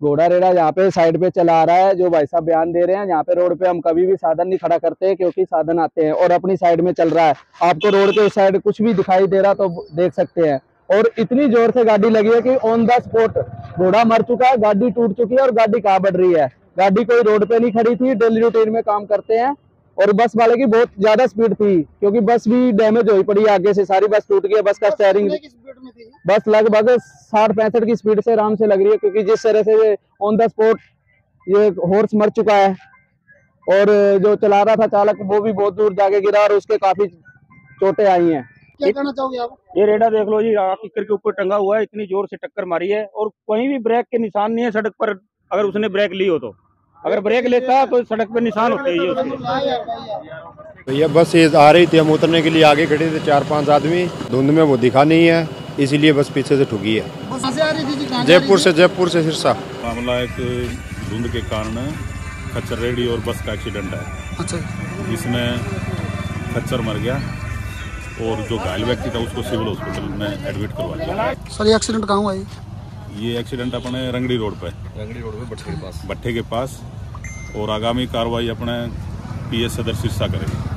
घोड़ा रेड़ा यहाँ पे साइड पे चला आ रहा है, जो भाई साहब बयान दे रहे हैं, यहाँ पे रोड पे हम कभी भी साधन नहीं खड़ा करते हैं, क्योंकि साधन आते हैं और अपनी साइड में चल रहा है। आपको रोड के उस साइड कुछ भी दिखाई दे रहा तो देख सकते हैं। और इतनी ज़ोर से गाड़ी लगी है कि ऑन द स्पॉट घोड़ा मर चुका है, गाड़ी टूट चुकी है और गाड़ी कहाँ बढ़ रही है। गाड़ी कोई रोड पे नहीं खड़ी थी डेली रूटीन में काम करते हैं और बस वाले की बहुत ज़्यादा स्पीड थी, क्योंकि बस भी डैमेज हुई पड़ी आगे से, सारी बस टूट गई बस का स्टेयरिंग बस लगभग साठ पैंसठ की स्पीड से आराम से लग रही है क्योंकि जिस तरह से ऑन द स्पॉट ये हॉर्स मर चुका है और जो चला रहा था चालक वो भी बहुत दूर जाके गिरा और उसके काफ़ी चोटें आई हैं। क्या कहना चाहोगे आप? ये रेडा देख लो जी आप के ऊपर टंगा हुआ है इतनी ज़ोर से टक्कर मारी है और कहीं भी ब्रेक के निशान नहीं है सड़क पर अगर उसने ब्रेक ली हो तो। अगर ब्रेक लेता तो सड़क पर निशान होते ही उसके। भैया बस ये आ रही थी हम उतरने के लिए आगे खड़े थे चार पाँच आदमी धुंध में वो दिखा नहीं है। इसीलिए बस पीछे से ठुकी है। जयपुर से जयपुर से सिरसा। मामला एक धुंध के कारण खच्चर रेडी और बस का एक्सीडेंट है? अच्छा। जिसमें खच्चर मर गया और जो घायल व्यक्ति था उसको सिविल हॉस्पिटल में एडमिट करवा दिया सर ये एक्सीडेंट कहाँ हुआ है ये एक्सीडेंट अपने रंगड़ी रोड पे। रंगड़ी रोड पे भट्टे के पास। भट्टे के पास। और आगामी कार्रवाई अपने पीएस सदर सिरसा करेंगे।